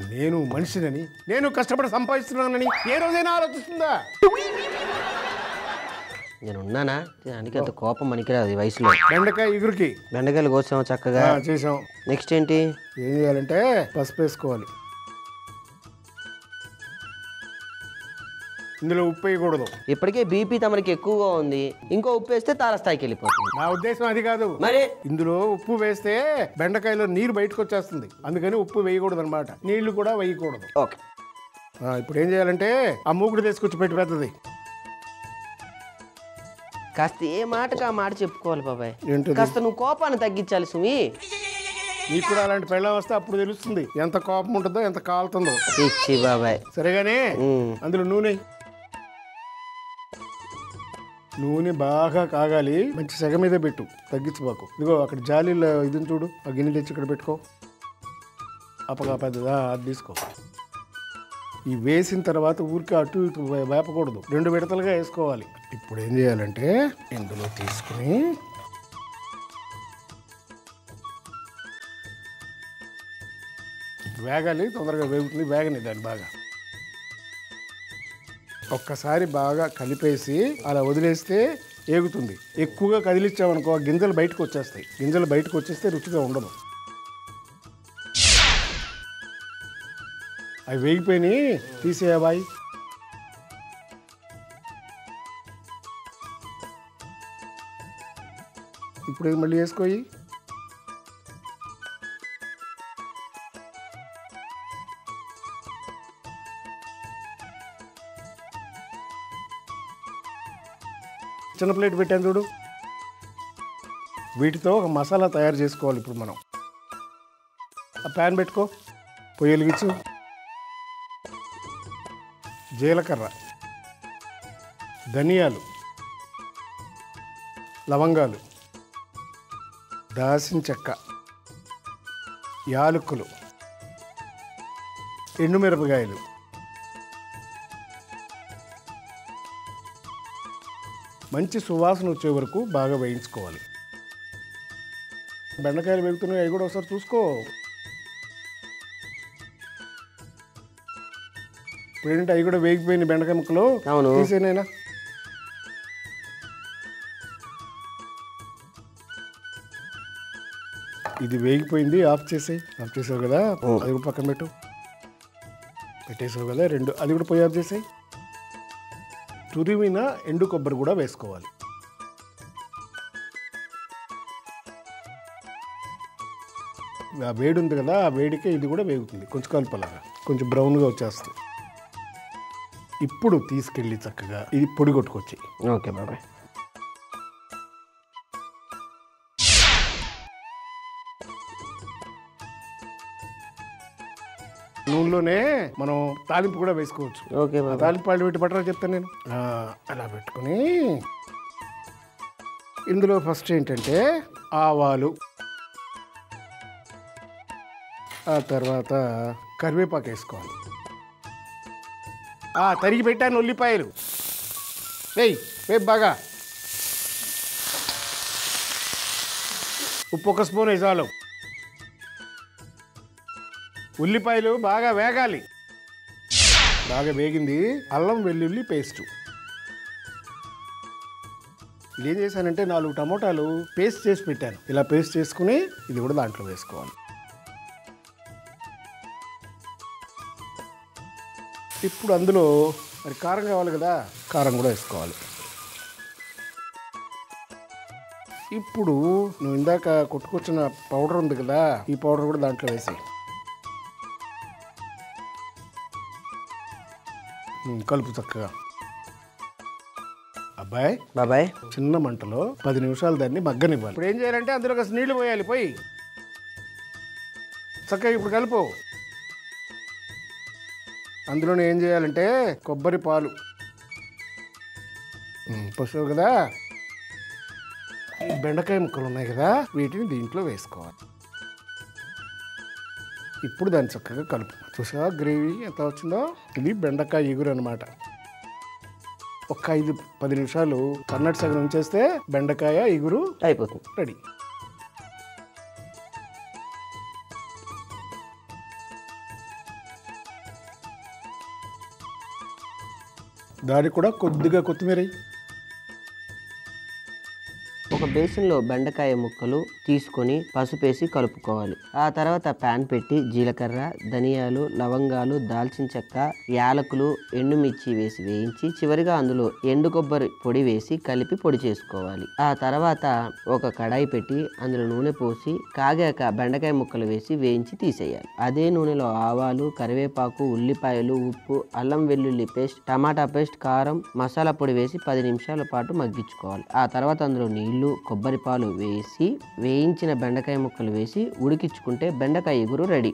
నేను మనిషినని నేను కష్టపడి సంపాదిస్తున్నానని ఏ రోజైనా ఆలోచిస్తుందా? నేను ఉన్నానా దానికి అంత కోపం మనకిరాదు ఈ వయసులో. బెండకాయ ఎగురికి బెండకాయలు కోసాం చక్కగా? చేసాం. నెక్స్ట్ ఏంటి? ఏం చేయాలంటే పసుపు వేసుకోవాలి. ఇందులో ఉప్పు వేయకూడదు. ఇప్పటికే బీపీ తమరికి ఎక్కువగా ఉంది. ఇంకో ఉప్పు వేస్తే తారస్థాయికి వెళ్ళిపోతుంది. నా ఉద్దేశం అది కాదు. మరి? ఇందులో ఉప్పు వేస్తే బెండకాయలో నీరు బయటకు వచ్చేస్తుంది. అందుకని ఉప్పు వేయకూడదు అనమాట నీళ్ళు కూడా వేయకూడదు. ఓకే. ఆ, ఇప్పుడు ఏం చేయాలంటే ఆ మూకుడు తీసుకొచ్చి పెట్టి పెద్దది. కాస్త ఏ మాటకు ఆ మాట చెప్పుకోవాలి బాబాయ్? కాస్త నువ్వు కోపాన్ని తగ్గించాలి సుమి. నీకు కూడా అలాంటి పెళ్ళం వస్తే అప్పుడు తెలుస్తుంది. ఎంత కోపం ఉంటుందో ఎంత కాలుతుందో. ఇచ్చి బాబాయ్. సరేగానే. అందులో నూనె. నూనె బాగా కాగాలి. మంచి సెగ మీద పెట్టు. తగ్గించుకోకు. ఇదిగో అక్కడ జాలీలో ఇది చూడు. ఆ గిన్నె తెచ్చి ఇక్కడ పెట్టుకో. అప్పగా పెద్దదా అది తీసుకో. ఈ వేసిన తర్వాత ఊరికి అటు ఇటు వేపకూడదు. రెండు విడతలుగా వేసుకోవాలి. ఇప్పుడు ఏం చేయాలంటే ఇందులో తీసుకుని వేగాలి తొందరగా వేగుతుంది వేగని దాన్ని బాగా. ఒక్కసారి బాగా కలిపేసి అలా వదిలేస్తే ఏగుతుంది. ఎక్కువగా కదిలిచ్చామనుకో ఆ గింజలు బయటకు వచ్చేస్తాయి. గింజలు బయటకు వచ్చేస్తే రుచిగా ఉండదు. అవి వేగిపోయినాయి. తీసేయాబాయి ఇప్పుడు మళ్ళీ వేసుకోయి. చిన్న ప్లేట్ పెట్టాను చూడు. వీటితో ఒక మసాలా తయారు చేసుకోవాలి ఇప్పుడు మనం. ఆ ప్యాన్ పెట్టుకో పొయ్యి వెలిగించు. జీలకర్ర ధనియాలు లవంగాలు దాసిన చెక్క యాలకులు ఎండుమిరపకాయలు. మంచి సువాసన వచ్చే వరకు బాగా వేయించుకోవాలి. బెండకాయలు వేగుతున్నాయి అవి కూడా ఒకసారి చూసుకో. ఇప్పుడు ఏంటంటే అవి కూడా వేగిపోయిన బెండకాయ ముక్కలు. అవును. తీసేనైనా ఇది వేగిపోయింది ఆఫ్ చేసేయి. ఆఫ్ చేసావు కదా అది కూడా పక్కన పెట్టు. పెట్టేసావు కదా రెండు అది కూడా పోయి ఆఫ్ చేసేయి. తురిమిన ఎండు కొబ్బరి కూడా వేసుకోవాలి. ఆ వేడి ఉంది కదా ఆ వేడికే ఇది కూడా వేగుతుంది. కొంచెం కలుపలాగా. కొంచెం బ్రౌన్గా వచ్చేస్తుంది. ఇప్పుడు తీసుకెళ్ళి చక్కగా ఇది పొడి కొట్టుకొచ్చి ఓకే బాబాయ్. నూనెలోనే మనం తాలింపు కూడా వేసుకోవచ్చు. ఓకే తాలింపు పాలు పెట్టి పట్టరా చెప్తాను నేను. అలా పెట్టుకుని ఇందులో ఫస్ట్ ఏంటంటే ఆవాలు ఆ తర్వాత కరివేపాకు వేసుకోవాలి. ఆ, తరిగి పెట్టాను ఉల్లిపాయలు. వేయ్ వేయి బాగా. ఉప్పు ఒక స్పూన్ వేయి చాలు ఉల్లిపాయలు బాగా వేగాలి. బాగా వేగింది. అల్లం వెల్లుల్లి పేస్ట్. ఏం చేశానంటే నాలుగు టమోటాలు పేస్ట్ చేసి పెట్టాను. ఇలా పేస్ట్ చేసుకుని ఇది కూడా దాంట్లో వేసుకోవాలి. ఇప్పుడు అందులో మరి కారం కావాలి కదా కారం కూడా వేసుకోవాలి. ఇప్పుడు నువ్వు ఇందాక కొట్టుకొచ్చిన పౌడర్ ఉంది కదా ఈ పౌడర్ కూడా దాంట్లో వేసేయి. కలుపు చక్కగా. అబ్బాయి బాబాయ్. చిన్న మంటలో పది నిమిషాలు దాన్ని మగ్గనివ్వాలి. ఇప్పుడు ఏం చేయాలంటే అందులో కాస్త నీళ్ళు పోయాలి పోయి. చక్కగా ఇప్పుడు కలుపు. అందులోనే ఏం చేయాలంటే కొబ్బరి పాలు. పోసావు కదా? బెండకాయ ముక్కలు ఉన్నాయి కదా? వీటిని దీంట్లో వేసుకోవాలి. ఇప్పుడు దాన్ని చక్కగా కలుపు. చూసా గ్రేవీ ఎంత వచ్చిందో? ఇది బెండకాయ ఎగురు అనమాట ఒక ఐదు పది నిమిషాలు కన్నడ సగం ఉంచేస్తే బెండకాయ ఎగురు అయిపోతుంది. రెడీ. దానికి కూడా కొద్దిగా కొత్తిమీర బేసిన్లో బెండకాయ ముక్కలు తీసుకొని పసుపేసి కలుపుకోవాలి. ఆ తర్వాత ప్యాన్ పెట్టి జీలకర్ర ధనియాలు లవంగాలు దాల్చిన చెక్క యాలకులు ఎండుమిర్చి వేసి వేయించి చివరిగా అందులో ఎండు కొబ్బరి పొడి వేసి కలిపి పొడి చేసుకోవాలి. ఆ తర్వాత ఒక కడాయి పెట్టి అందులో నూనె పోసి కాగాక బెండకాయ ముక్కలు వేసి వేయించి తీసేయాలి. అదే నూనెలో ఆవాలు కరివేపాకు ఉల్లిపాయలు ఉప్పు అల్లం వెల్లుల్లి పేస్ట్ టమాటా పేస్ట్ కారం మసాలా పొడి వేసి పది నిమిషాల పాటు మగ్గించుకోవాలి. ఆ తర్వాత అందులో నీళ్ళు కొబ్బరి పాలు వేసి వేయించిన బెండకాయ ముక్కలు వేసి ఉడికించుకుంటే బెండకాయ ఎగురు రెడీ.